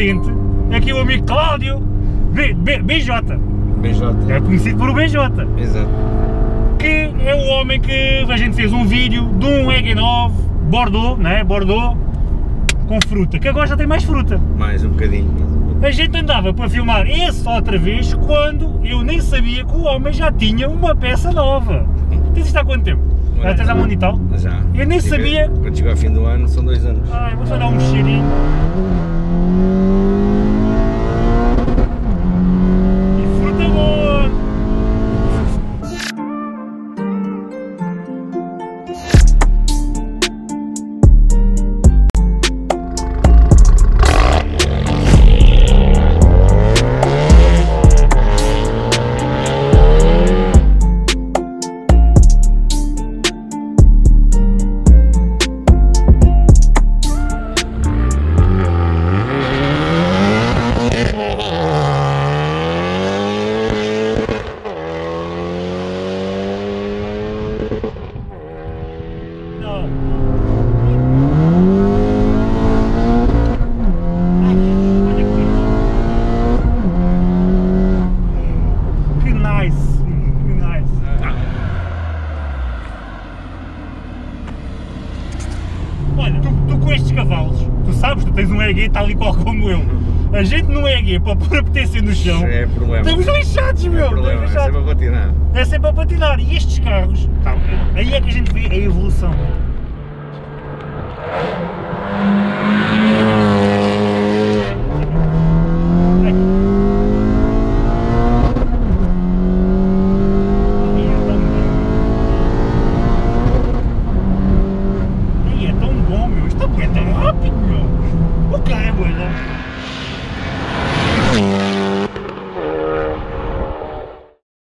apetente, aqui o amigo Cláudio, B, B, BJ, BJ. é conhecido por o BJ, Exato. que é o homem que a gente fez um vídeo de um EG9 Bordeaux, né? Bordeaux, com fruta, que agora já tem mais fruta. Mais um bocadinho. A gente andava para filmar esse outra vez quando eu nem sabia que o homem já tinha uma peça nova. Tens isto há quanto tempo? Já tens há um ano e tal? Já. Eu nem Chega- sabia. Quando chegou ao fim do ano, são dois anos. Ai, vou só dar um cheirinho. Olha tu, tu com estes cavalos, tu sabes, tu tens um EG tal e qual como eu. A gente no EG, para pôr a potência no chão, É problema. estamos lixados, meu! É problema. Estamos É lixados. sempre a patinar. É sempre a patinar. E estes carros, tá, aí é que a gente vê a evolução. É. Ai, é tão bom, meu. Isto é tão rápido, meu. O carro é bom, não?